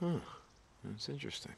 Huh. That's interesting.